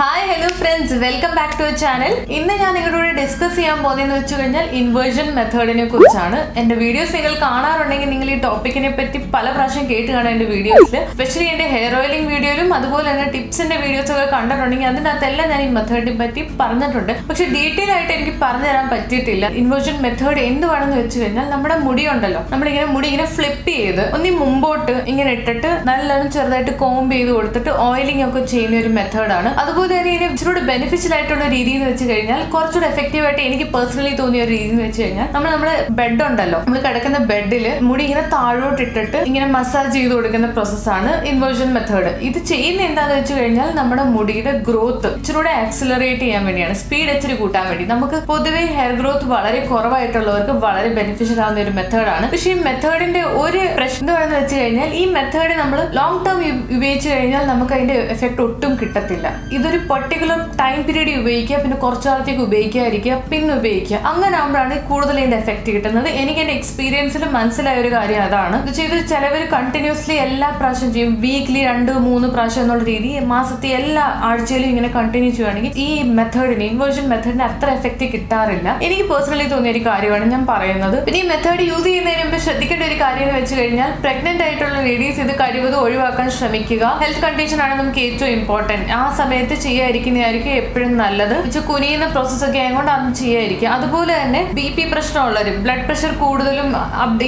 Hi hello friends welcome back to channel ഇന്ന് ഞാൻ നിങ്ങളുടെ ഡിസ്കസ് ചെയ്യാൻ പോകുന്നതെന്ന് വെച്ച് കഴിഞ്ഞാൽ ഇൻവേർഷൻ മെത്തേഡിനെ കുറിച്ചാണ്. എന്റെ വീഡിയോസ് നിങ്ങൾ കാണാറുണ്ടെങ്കിൽ നിങ്ങൾ ഈ ടോപ്പിക്കിനെ പറ്റി പല പ്രാവശ്യം കേട്ട് കാണാൻ എന്റെ വീഡിയോസിൽ സ്പെഷ്യലി എന്റെ ഹെയർ ഓയിലിംഗ് വീഡിയോയിലും അതുപോലെ തന്നെ ടിപ്സിന്റെ വീഡിയോസ് ഒക്കെ കണ്ടിട്ടുണ്ടെങ്കിൽ അതിനകത്തെല്ലാം ഞാൻ ഈ മെത്തേഡിനെ പറ്റി പറഞ്ഞിട്ടുണ്ട്. പക്ഷെ ഡീറ്റെയിൽ ആയിട്ട് എനിക്ക് പറഞ്ഞു തരാൻ പറ്റിയിട്ടില്ല. ഇൻവേർഷൻ മെത്തേഡ് എന്തുവാണെന്ന് വെച്ച് കഴിഞ്ഞാൽ നമ്മുടെ മുടി ഉണ്ടല്ലോ. നമ്മളിങ്ങനെ മുടി ഇങ്ങനെ ഫ്ലിപ്പ് ചെയ്ത് ഒന്നി മുമ്പോട്ട് ഇങ്ങനെ ഇട്ടിട്ട് നല്ലോണം ചെറുതായിട്ട് കോംബ് ചെയ്ത് കൊടുത്തിട്ട് ഓയിലിംഗ് ഒക്കെ ചെയ്യുന്ന ഒരു മെത്തേഡാണ് അതുപോലെ തന്നെ ഇതിന് ഇച്ചിരൂടെ ബെനിഫിഷ്യൽ ആയിട്ടുള്ള രീതി എന്ന് വെച്ച് കഴിഞ്ഞാൽ കുറച്ചുകൂടെ എഫക്റ്റീവ് ആയിട്ട് എനിക്ക് പേഴ്സണലി തോന്നിയ ഒരു രീതി എന്ന് വെച്ച് കഴിഞ്ഞാൽ നമ്മൾ നമ്മുടെ ബെഡ് ഉണ്ടല്ലോ. നമ്മൾ കിടക്കുന്ന ബെഡിൽ മുടി ഇങ്ങനെ താഴോട്ട് ഇട്ടിട്ട് ഇങ്ങനെ മസാജ് ചെയ്ത് കൊടുക്കുന്ന പ്രോസസ്സാണ് ഇൻവേർഷൻ മെത്തേഡ് ഇത് ചെയ്യുന്ന എന്താണെന്ന് വെച്ച് കഴിഞ്ഞാൽ നമ്മുടെ മുടിയുടെ ഗ്രോത്ത് ഇച്ചിരൂടെ ആക്സിലറേറ്റ് ചെയ്യാൻ വേണ്ടിയാണ്. സ്പീഡ് ഇച്ചിരി കൂട്ടാൻ വേണ്ടി. നമുക്ക് പൊതുവേ ഹെയർ ഗ്രോത്ത് വളരെ കുറവായിട്ടുള്ളവർക്ക് വളരെ ബെനിഫിഷ്യൽ ആവുന്ന ഒരു മെത്തേഡാണ് പക്ഷെ ഈ മെത്തേഡിന്റെ ഒരു പ്രശ്നം എന്താണെന്ന് വെച്ച് കഴിഞ്ഞാൽ ഈ മെത്തേഡ് നമ്മൾ ലോങ് ടേം ഉപയോഗിച്ച് കഴിഞ്ഞാൽ നമുക്ക് അതിന്റെ എഫക്ട് ഒട്ടും കിട്ടത്തില്ല. ഇതൊരു പെർട്ടിക്കുലർ ടൈം പീരീഡ് ഉപയോഗിക്കുക പിന്നെ കുറച്ചു കാലത്തേക്ക് ഉപയോഗിക്കാതിരിക്കുക പിന്നെ ഉപയോഗിക്കുക. അങ്ങനെ ആകുമ്പോഴാണ് കൂടുതൽ ഇതിന്റെ എഫക്ട് കിട്ടുന്നത്. എനിക്ക് എന്റെ എക്സ്പീരിയൻസിൽ മനസ്സിലായ ഒരു കാര്യം അതാണ്. ചെയ്ത് ചിലവർ കണ്ടിന്യൂസ്ലി എല്ലാ പ്രാവശ്യം ചെയ്യും. വീക്ക്ലി രണ്ട് മൂന്ന് പ്രാവശ്യം എന്നുള്ള രീതി മാസത്തെ എല്ലാ ആഴ്ചയിലും ഇങ്ങനെ കണ്ടിന്യൂ ചെയ്യുകയാണെങ്കിൽ ഈ മെത്തേഡിന് ഇൻവേർഷൻ മെത്തേഡിന് അത്ര എഫക്റ്റ് കിട്ടാറില്ല. എനിക്ക് പേഴ്സണലി തോന്നിയ ഒരു കാര്യമാണ് ഞാൻ പറയുന്നത്. പിന്നെ ഈ മെത്തേഡ് യൂസ് ചെയ്യുന്നതിന് മുമ്പ് ശ്രദ്ധിക്കേണ്ട ഒരു കാര്യം എന്ന് വെച്ച് കഴിഞ്ഞാൽ പ്രഗ്നന്റ് ആയിട്ടുള്ള ലേഡീസ് ഇത് കഴിവതും ഒഴിവാക്കാൻ ശ്രമിക്കുക. ഹെൽത്ത് കണ്ടീഷൻ ആണ് നമുക്ക് ഏറ്റവും ഇമ്പോർട്ടന്റ് ആ സമയത്ത് ചെയ്യാതിരിക്കുന്നതായിരിക്കും എപ്പോഴും നല്ലത്. കുനിയുന്ന പ്രോസസ് ഒക്കെ ആയതുകൊണ്ട് അന്ന് ചെയ്യാതിരിക്കുക. അതുപോലെ തന്നെ ബി പി പ്രശ്നമുള്ളവർ ബ്ലഡ് പ്രഷർ കൂടുതലും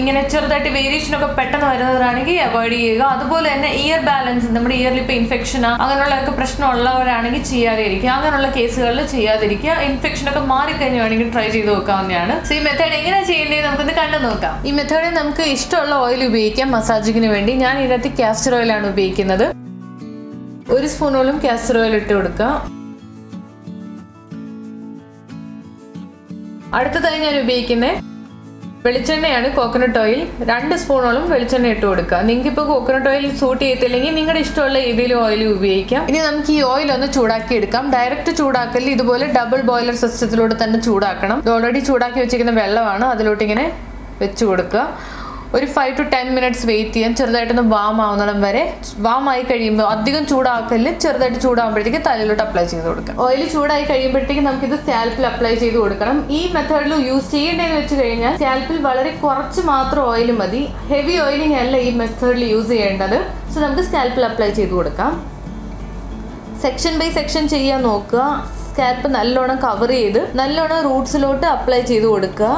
ഇങ്ങനെ ചെറുതായിട്ട് വേരിയേഷൻ ഒക്കെ പെട്ടെന്ന് വരുന്നവരാണെങ്കിൽ അവോയ്ഡ് ചെയ്യുക. അതുപോലെ തന്നെ ഇയർ ബാലൻസ് നമ്മുടെ ഇയർലി ഇപ്പൊ ഇൻഫെക്ഷൻ അങ്ങനെയുള്ളതൊക്കെ പ്രശ്നമുള്ളവരാണെങ്കിൽ ചെയ്യാതെ ഇരിക്കുക അങ്ങനെയുള്ള കേസുകളിൽ ചെയ്യാതിരിക്കുക. ഇൻഫെക്ഷൻ ഒക്കെ മാറിക്കഴിഞ്ഞ് വേണമെങ്കിൽ ട്രൈ ചെയ്ത് നോക്കാവുന്നതാണ്. സോ ഈ മെത്തേഡ് എങ്ങനെ ചെയ്യേണ്ടത് നമുക്കൊന്ന് കണ്ടു നോക്കാം. ഈ മെത്തേഡിൽ നമുക്ക് ഇഷ്ടമുള്ള ഓയിൽ ഉപയോഗിക്കാം മസാജിങ്ങിന് വേണ്ടി. ഞാൻ ഇതിനകത്ത് കാസ്റ്റർ ഓയിലാണ് ഉപയോഗിക്കുന്നത്. ഒരു സ്പൂണോളം കാസ്റ്റർ ഓയിൽ ഇട്ട് കൊടുക്കുക. അടുത്തതായി ഞാൻ ഉപയോഗിക്കുന്നത് വെളിച്ചെണ്ണയാണ് കോക്കനട്ട് ഓയിൽ രണ്ട് സ്പൂണോളം വെളിച്ചെണ്ണ ഇട്ട് കൊടുക്കുക. നിങ്ങൾക്ക് ഇപ്പോൾ കോക്കനട്ട് ഓയിൽ സൂട്ട് ചെയ്യത്തില്ലെങ്കിൽ നിങ്ങളുടെ ഇഷ്ടമുള്ള ഏതെങ്കിലും ഓയിൽ ഉപയോഗിക്കാം. ഇനി നമുക്ക് ഈ ഓയിൽ ഒന്ന് ചൂടാക്കി എടുക്കാം. ഡയറക്റ്റ് ചൂടാക്കൽ ഇതുപോലെ ഡബിൾ ബോയിലർ സിസ്റ്റത്തിലൂടെ തന്നെ ചൂടാക്കണം. ഓൾറെഡി ചൂടാക്കി വെച്ചിരിക്കുന്ന വെള്ളമാണ്. അതിലോട്ട് ഇങ്ങനെ വെച്ച് കൊടുക്കുക. ഒരു five to ten minutes wait ചെയ്യാം. ചെറുതായിട്ടൊന്ന് വാം ആവുന്നിടം വരെ. വാം ആയി കഴിയുമ്പോൾ അധികം ചൂടാക്കൽ ചെറുതായിട്ട് ചൂടാകുമ്പോഴത്തേക്ക് തലയിലോട്ട് അപ്ലൈ ചെയ്ത് കൊടുക്കാം ഓയിൽ ചൂടായി കഴിയുമ്പോഴത്തേക്ക് ഇത് സ്കാൽപ്പിൽ അപ്ലൈ ചെയ്ത് കൊടുക്കണം. ഈ മെത്തേഡിൽ യൂസ് ചെയ്യേണ്ടതെന്ന് വെച്ച് കഴിഞ്ഞാൽ സ്കാൽപ്പിൽ വളരെ കുറച്ച് മാത്രം ഓയിൽ മതി. ഹെവി ഓയിലിംഗ് അല്ല ഈ മെത്തേഡിൽ യൂസ് ചെയ്യേണ്ടത്. സോ നമുക്ക് സ്കാൽപ്പിൽ അപ്ലൈ ചെയ്ത് കൊടുക്കാം. സെക്ഷൻ ബൈ സെക്ഷൻ ചെയ്യാൻ നോക്കുക. സ്കാൽപ്പ് നല്ലോണം കവർ ചെയ്ത് നല്ലോണം റൂട്ട്സിലോട്ട് അപ്ലൈ ചെയ്ത് കൊടുക്കുക.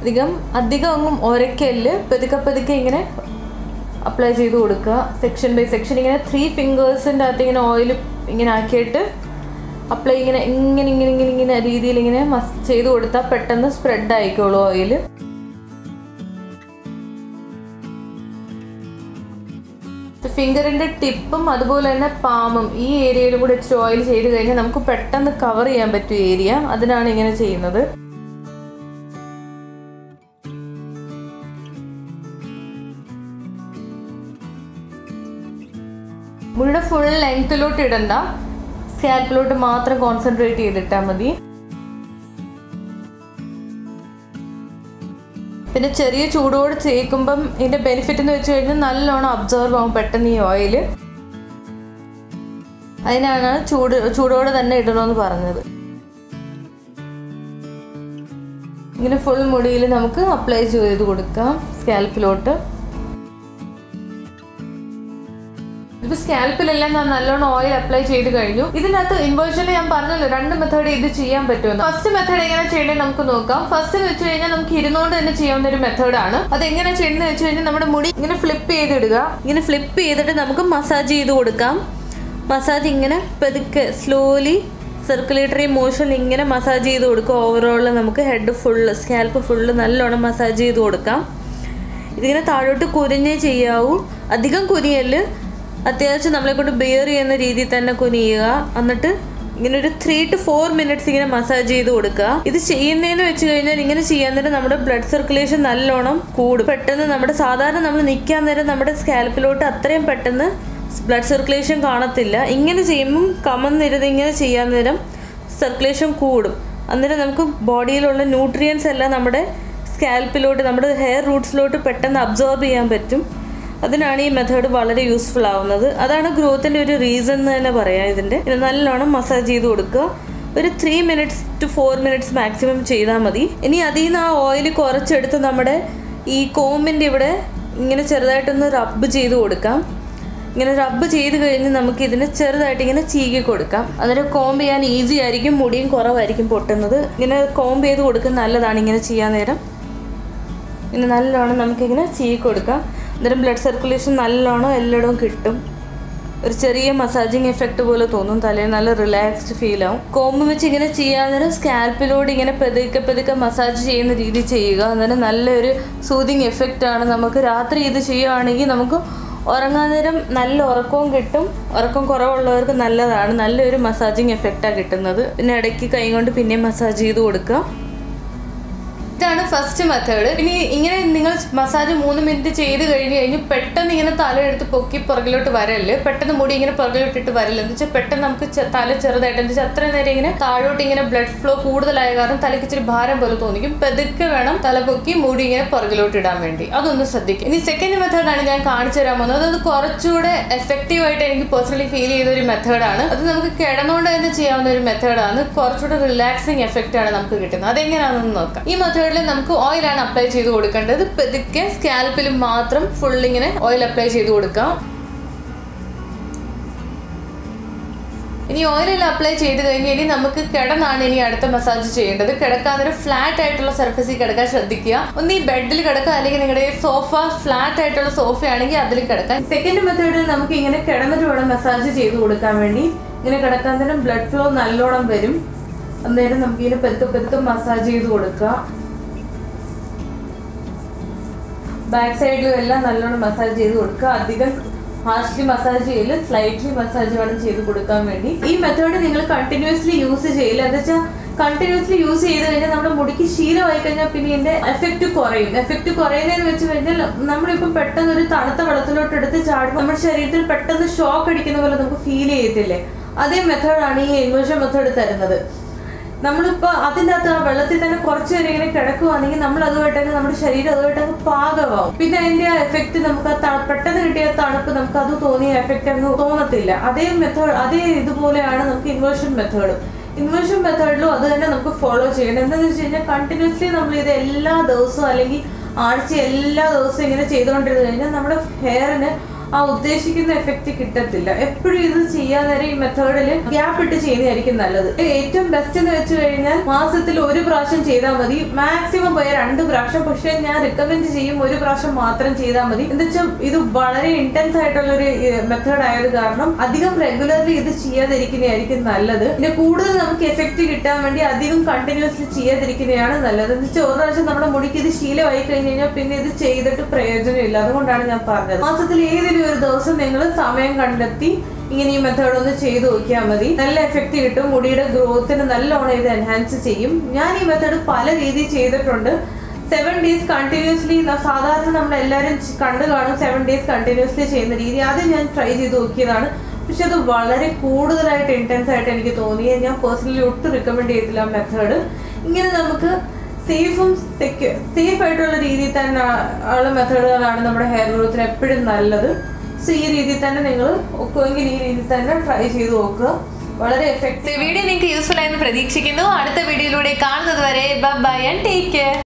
അധികം അധികം അങ്ങും ഒരക്കൽ പതുക്കെ പതുക്കെ ഇങ്ങനെ അപ്ലൈ ചെയ്ത് കൊടുക്കുക. സെക്ഷൻ ബൈ സെക്ഷൻ ഇങ്ങനെ ത്രീ ഫിംഗേഴ്സിന്റെ അകത്ത് ഇങ്ങനെ ഓയിൽ ഇങ്ങനെ ആക്കിയിട്ട് അപ്ലൈ ഇങ്ങനെ ഇങ്ങനെ ഇങ്ങനെ ഇങ്ങനെ ഇങ്ങനെ രീതിയിൽ ഇങ്ങനെ മസ് ചെയ്ത് കൊടുത്താൽ പെട്ടെന്ന് സ്പ്രെഡ് ആയിക്കോളൂ ഓയിൽ ഫിംഗറിന്റെ ടിപ്പും അതുപോലെ തന്നെ പാമും ഈ ഏരിയയിലും കൂടെ ഇച്ചിരി ഓയിൽ ചെയ്ത് കഴിഞ്ഞാൽ നമുക്ക് പെട്ടെന്ന് കവർ ചെയ്യാൻ പറ്റും ഏരിയ അതിനാണ് ഇങ്ങനെ ചെയ്യുന്നത്. മുടിയുടെ ഫുൾ ലെങ്ത്തിലോട്ട് ഇടണ്ട. സ്കാൽപ്പിലോട്ട് മാത്രം കോൺസെൻട്രേറ്റ് ചെയ്തിട്ടാൽ മതി. പിന്നെ ചെറിയ ചൂടോട് ചേക്കുമ്പം ഇതിന്റെ ബെനിഫിറ്റ് എന്ന് വെച്ച് കഴിഞ്ഞാൽ നല്ലോണം അബ്സോർവ് ആവും പെട്ടെന്ന് ഈ ഓയിൽ അതിനാണ് ചൂട് ചൂടോടെ തന്നെ ഇടണമെന്ന് പറഞ്ഞത്. ഇങ്ങനെ ഫുൾ മുടിയിൽ നമുക്ക് അപ്ലൈ ചെയ്ത് കൊടുക്കാം സ്കാൽപ്പിലോട്ട് ഇപ്പൊ സ്കാൽപ്പിലെല്ലാം ഞാൻ നല്ലോണം ഓയിൽ അപ്ലൈ ചെയ്ത് കഴിഞ്ഞു. ഇതിനകത്ത് ഇൻവേർഷനിൽ ഞാൻ പറഞ്ഞല്ലോ രണ്ട് മെത്തേഡ് ഇത് ചെയ്യാൻ പറ്റുമെന്ന്. ഫസ്റ്റ് മെത്തേഡ് എങ്ങനെ ചെയ്യേണ്ടത് നമുക്ക് നോക്കാം. ഫസ്റ്റ് എന്ന് വെച്ച് കഴിഞ്ഞാൽ നമുക്ക് ഇരുന്നുകൊണ്ട് തന്നെ ചെയ്യാവുന്ന ഒരു മെത്തേഡാണ് അത് എങ്ങനെ ചെയ്യുന്നത് വെച്ച് കഴിഞ്ഞാൽ നമ്മുടെ മുടി ഇങ്ങനെ ഫ്ലിപ്പ് ചെയ്തിടുക. ഇങ്ങനെ ഫ്ലിപ്പ് ചെയ്തിട്ട് നമുക്ക് മസാജ് ചെയ്ത് കൊടുക്കാം. മസാജ് ഇങ്ങനെ പെതുക്കെ സ്ലോലി സർക്കുലേറ്ററി മോഷൻ ഇങ്ങനെ മസാജ് ചെയ്ത് കൊടുക്കുക ഓവറോൾ നമുക്ക് ഹെഡ് ഫുള്ള് സ്കാൽപ്പ് ഫുള്ള് നല്ലോണം മസാജ് ചെയ്ത് കൊടുക്കാം. ഇതിങ്ങനെ താഴോട്ട് കുരിഞ്ഞേ ചെയ്യാവൂ. അധികം കുനിയൽ അത്യാവശ്യം നമ്മളെ കൊണ്ട് ബെയർ ചെയ്യുന്ന രീതിയിൽ തന്നെ കുനിയുക. എന്നിട്ട് ഇങ്ങനെ ഒരു ത്രീ ടു ഫോർ മിനിറ്റ്സ് ഇങ്ങനെ മസാജ് ചെയ്ത് കൊടുക്കുക. ഇത് ചെയ്യുന്നതെന്ന് വെച്ച് കഴിഞ്ഞാൽ ഇങ്ങനെ ചെയ്യാൻ നേരം നമ്മുടെ ബ്ലഡ് സർക്കുലേഷൻ നല്ലോണം കൂടും. പെട്ടെന്ന് നമ്മുടെ സാധാരണ നമ്മൾ നിൽക്കാൻ നേരം നമ്മുടെ സ്കാൽപ്പിലോട്ട് അത്രയും പെട്ടെന്ന് ബ്ലഡ് സർക്കുലേഷൻ കാണത്തില്ല. ഇങ്ങനെ ചെയ്യുമ്പം കമന്നിരുന്ന് ഇങ്ങനെ ചെയ്യാൻ നേരം സർക്കുലേഷൻ കൂടും. അന്നേരം നമുക്ക് ബോഡിയിലുള്ള ന്യൂട്രിയൻസ് എല്ലാം നമ്മുടെ സ്കാൽപ്പിലോട്ട് നമ്മുടെ ഹെയർ റൂട്ട്സിലോട്ട് പെട്ടെന്ന് അബ്സോർബ് ചെയ്യാൻ പറ്റും. അതിനാണ് ഈ മെത്തേഡ് വളരെ യൂസ്ഫുൾ ആവുന്നത്. അതാണ് ഗ്രോത്തിന്റെ ഒരു റീസൺ എന്ന് തന്നെ പറയാം ഇതിന്റെ ഇത് നല്ലോണം മസാജ് ചെയ്ത് കൊടുക്കുക. ഒരു three minutes to four minutes maximum ചെയ്താൽ മതി. ഇനി അതിൽ നിന്ന് ആ ഓയിൽ കുറച്ചെടുത്ത് നമ്മുടെ ഈ കോമ്പിന്റെ ഇവിടെ ഇങ്ങനെ ചെറുതായിട്ടൊന്ന് റബ്ബ് ചെയ്ത് കൊടുക്കാം. ഇങ്ങനെ റബ്ബ് ചെയ്ത് കഴിഞ്ഞ് നമുക്ക് ഇതിന് ചെറുതായിട്ട് ഇങ്ങനെ ചീകി കൊടുക്കാം. അതൊരു കോംബ് ചെയ്യാൻ ഈസി ആയിരിക്കും മുടിയും കുറവായിരിക്കും പൊട്ടുന്നത്. ഇങ്ങനെ കോംബ് ചെയ്ത് കൊടുക്കുന്നത് നല്ലതാണ് ഇങ്ങനെ ചെയ്യാൻ നേരം. ഇങ്ങനെ നല്ലോണം നമുക്കിങ്ങനെ ചീകി കൊടുക്കാം. അന്നേരം ബ്ലഡ് സർക്കുലേഷൻ നല്ലോണം എല്ലായിടവും കിട്ടും. ഒരു ചെറിയ മസാജിങ് എഫക്റ്റ് പോലെ തോന്നും. തലയിൽ നല്ല റിലാക്സ്ഡ് ഫീൽ ആവും. കോമ്പ് വെച്ച് ഇങ്ങനെ ചെയ്യാൻ നേരം സ്കാൽപ്പിലൂടെ ഇങ്ങനെ പതുക്കെ പതുക്കെ മസാജ് ചെയ്യുന്ന രീതി ചെയ്യുക. അന്നേരം നല്ലൊരു സൂതിങ് എഫക്റ്റ് ആണ്. നമുക്ക് രാത്രി ഇത് ചെയ്യുകയാണെങ്കിൽ നമുക്ക് ഉറങ്ങാൻ നേരം നല്ല ഉറക്കവും കിട്ടും. ഉറക്കം കുറവുള്ളവർക്ക് നല്ലതാണ്. നല്ലൊരു മസാജിങ് എഫക്റ്റാണ് കിട്ടുന്നത്. പിന്നെ ഇടയ്ക്ക് കൈ കൊണ്ട് പിന്നെയും മസാജ് ചെയ്ത് കൊടുക്കുക. ഇതാണ് ഫസ്റ്റ് മെത്തേഡ് ഇനി ഇങ്ങനെ നിങ്ങൾ മസാജ് മൂന്ന് മിനിറ്റ് ചെയ്ത് കഴിഞ്ഞ് കഴിഞ്ഞ് പെട്ടെന്ന് ഇങ്ങനെ തല എടുത്ത് പൊക്കി പുറകിലോട്ട് വരൽ. പെട്ടെന്ന് മുടി ഇങ്ങനെ പുറകിലോട്ടിട്ട് വരൽ. എന്ന് വെച്ചാൽ പെട്ടെന്ന് നമുക്ക് തല ചെറുതായിട്ട്. എന്ന് വെച്ചാൽ അത്ര നേരം ഇങ്ങനെ താഴോട്ട് ഇങ്ങനെ ബ്ലഡ് ഫ്ലോ കൂടുതലായ കാരണം തലയ്ക്ക് ഇച്ചിരി ഭാരം പോലെ തോന്നിക്കും. പെതുക്കെ വേണം തല പൊക്കി മുടി ഇങ്ങനെ പുറകിലോട്ട് ഇടാൻ വേണ്ടി. അതൊന്ന് ശ്രദ്ധിക്കും. ഇനി സെക്കൻഡ് മെത്തേഡാണ് ഞാൻ കാണിച്ചു തരാൻ പോകുന്നത്. അത് കുറച്ചുകൂടെ എഫക്റ്റീവ് ആയിട്ട് എനിക്ക് പേഴ്സണലി ഫീൽ ചെയ്ത ഒരു മെത്തേഡാണ് അത് നമുക്ക് കിടന്നുകൊണ്ട് തന്നെ ചെയ്യാവുന്ന ഒരു മെത്തേഡാണ് കുറച്ചുകൂടെ റിലാക്സിങ് എഫക്റ്റ് ആണ് നമുക്ക് കിട്ടുന്നത്. അതെങ്ങനെയാണെന്ന് നോക്കാം. ഈ മെത്തേഡിൽ നമുക്ക് ഓയിലാണ് അപ്ലൈ ചെയ്ത് കൊടുക്കേണ്ടത്. പെതുക്കെ സ്കാൽപ്പിൽ മാത്രം ഫുൾ ഇങ്ങനെ ഓയിൽ അപ്ലൈ ചെയ്ത് കൊടുക്കാം. ഇനി ഓയിലെല്ലാം അപ്ലൈ ചെയ്ത് കഴിഞ്ഞ് ഇനി നമുക്ക് കിടന്നാണ് ഇനി അടുത്ത മസാജ് ചെയ്യേണ്ടത്. കിടക്കാൻ ഒരു ഫ്ലാറ്റ് ആയിട്ടുള്ള സർഫസിൽ കിടക്കാൻ ശ്രദ്ധിക്കുക. ഒന്ന് ഈ ബെഡിൽ കിടക്കുക അല്ലെങ്കിൽ നിങ്ങളുടെ സോഫ ഫ്ലാറ്റ് ആയിട്ടുള്ള സോഫ ആണെങ്കിൽ അതിൽ കിടക്കാൻ സെക്കൻഡ് മെത്തേഡിൽ നമുക്ക് ഇങ്ങനെ കിടന്നിട്ട് വേണം മസാജ് ചെയ്ത് കൊടുക്കാൻ വേണ്ടി ഇങ്ങനെ കിടക്കാൻ തന്നെ ബ്ലഡ് ഫ്ലോ നല്ലോണം വരും. അന്നേരം നമുക്ക് ഇങ്ങനെ പെത്ത് പെത്തും മസാജ് ചെയ്ത് കൊടുക്കുക. ബാക്ക് സൈഡിലും എല്ലാം നല്ലോണം മസാജ് ചെയ്ത് കൊടുക്കുക. അധികം ഹാർഷ്ലി മസാജ് ചെയ്യൽ സ്ലൈറ്റ്ലി മസാജ് വേണം ചെയ്ത് കൊടുക്കാൻ വേണ്ടി. ഈ മെത്തേഡ് നിങ്ങൾ കണ്ടിന്യൂസ്ലി യൂസ് ചെയ്യില്ല എന്താ വെച്ചാൽ കണ്ടിന്യൂസ്ലി യൂസ് ചെയ്ത് കഴിഞ്ഞാൽ നമ്മുടെ മുടിക്ക് ശീലമായി കഴിഞ്ഞാൽ പിന്നെ ഇതിന്റെ എഫക്റ്റ് കുറയും. എഫക്റ്റ് കുറയുന്നതെന്ന് വെച്ച് കഴിഞ്ഞാൽ നമ്മളിപ്പോൾ പെട്ടെന്ന് ഒരു തണുത്ത വെള്ളത്തിലോട്ട് എടുത്ത് ചാടും നമ്മുടെ ശരീരത്തിൽ പെട്ടെന്ന് ഷോക്ക് അടിക്കുന്ന പോലെ നമുക്ക് ഫീൽ ചെയ്യത്തില്ലേ? അതേ മെത്തേഡാണ് ഈ എൻവേഷൻ മെത്തേഡ് തരുന്നത്. നമ്മളിപ്പോ അതിന്റെ അകത്ത് ആ വെള്ളത്തിൽ തന്നെ കുറച്ച് നേരം ഇങ്ങനെ കിടക്കുവാണെങ്കിൽ നമ്മൾ അതുമായിട്ടൊക്കെ നമ്മുടെ ശരീരം അതുമായിട്ടൊക്കെ പാകമാവും. പിന്നെ അതിന്റെ ആ എഫക്റ്റ് നമുക്ക് പെട്ടെന്ന് കിട്ടിയ തണുപ്പ് നമുക്ക് അത് തോന്നിയ എഫക്റ്റ് അങ്ങ് തോന്നത്തില്ല. അതേ മെത്തേഡ് അതേ ഇതുപോലെയാണ് നമുക്ക് ഇൻവേർഷൻ മെത്തേഡും ഇൻവേർഷൻ മെത്തേഡിലും അത് തന്നെ നമുക്ക് ഫോളോ ചെയ്യണം. എന്താണെന്ന് വെച്ച് കഴിഞ്ഞാൽ കണ്ടിന്യൂസ്ലി നമ്മൾ ഇത് എല്ലാ ദിവസവും അല്ലെങ്കിൽ ആഴ്ച എല്ലാ ദിവസവും ഇങ്ങനെ ചെയ്തുകൊണ്ടിരുന്നു കഴിഞ്ഞാൽ നമ്മുടെ ഹെയറിന് ആ ഉദ്ദേശിക്കുന്ന എഫക്റ്റ് കിട്ടത്തില്ല. എപ്പോഴും ഇത് ചെയ്യാൻ നേരം ഈ മെത്തേഡിൽ ഗ്യാപ്പ് ഇട്ട് ചെയ്യുന്നതായിരിക്കും നല്ലത്. ഏറ്റവും ബെസ്റ്റ് എന്ന് വെച്ച് കഴിഞ്ഞാൽ മാസത്തിൽ ഒരു പ്രാവശ്യം ചെയ്താൽ മതി. മാക്സിമം പോയ രണ്ട് പ്രാവശ്യം. പക്ഷെ ഞാൻ റിക്കമെൻഡ് ചെയ്യും ഒരു പ്രാവശ്യം മാത്രം ചെയ്താൽ മതി. എന്താ വെച്ചാൽ ഇത് വളരെ ഇന്റൻസ് ആയിട്ടുള്ള ഒരു മെത്തേഡ് ആയത് കാരണം അധികം റെഗുലർലി ഇത് ചെയ്യാതിരിക്കുന്നതായിരിക്കും നല്ലത്. പിന്നെ കൂടുതൽ നമുക്ക് എഫക്റ്റ് കിട്ടാൻ വേണ്ടി അധികം കണ്ടിന്യൂസ്ലി ചെയ്യാതിരിക്കുന്നതാണ് നല്ലത്. എന്ന് വെച്ചാൽ ഒരു പ്രാവശ്യം നമ്മുടെ മുടിക്ക് ഇത് ശീലമായി കഴിഞ്ഞു കഴിഞ്ഞാൽ പിന്നെ ഇത് ചെയ്തിട്ട് പ്രയോജനമില്ല. അതുകൊണ്ടാണ് ഞാൻ പറഞ്ഞത്. മാസത്തിൽ ഏതെങ്കിലും ഒരു ദിവസം നിങ്ങൾ സമയം കണ്ടെത്തി ഇങ്ങനെ ഈ മെത്തേഡ് ഒന്ന് ചെയ്ത് നോക്കിയാൽ മതി. നല്ല എഫക്റ്റ് കിട്ടും മുടിയുടെ ഗ്രോത്തിന് നല്ലോണം ഇത് എൻഹാൻസ് ചെയ്യും. ഞാൻ ഈ മെത്തേഡ് പല രീതിയിൽ ചെയ്തിട്ടുണ്ട്. സെവൻ ഡേയ്സ് കണ്ടിന്യൂസ്ലി സാധാരണ നമ്മൾ എല്ലാവരും കണ്ടു കാണും സെവൻ ഡേയ്സ് കണ്ടിന്യൂസ്ലി ചെയ്യുന്ന രീതി. ആദ്യം ഞാൻ ട്രൈ ചെയ്ത് നോക്കിയതാണ്. പക്ഷെ അത് വളരെ കൂടുതലായിട്ട് ഇന്റൻസ് ആയിട്ട് എനിക്ക് തോന്നി. ഞാൻ പേഴ്സണലി ഒട്ടും റിക്കമെൻഡ് ചെയ്തില്ല മെത്തേഡ് ഇങ്ങനെ നമുക്ക് സേഫും സേഫ് ആയിട്ടുള്ള രീതിയിൽ തന്നെ ഉള്ള മെത്തേഡുകളാണ് നമ്മുടെ ഹെയർ ഗ്രോത്തിന് എപ്പോഴും നല്ലത്. സോ ഈ രീതിയിൽ തന്നെ നിങ്ങൾ ഒക്കുമെങ്കിൽ ഈ രീതിയിൽ തന്നെ ട്രൈ ചെയ്ത് നോക്കുക. വളരെ എഫക്റ്റീവ് വീഡിയോ നിങ്ങൾക്ക് യൂസ്ഫുൾ ആയെന്ന് പ്രതീക്ഷിക്കുന്നു. അടുത്ത വീഡിയോയിലൂടെ കാണുന്നത് വരെ ബൈ ആൻഡ് ടേക്ക് കെയർ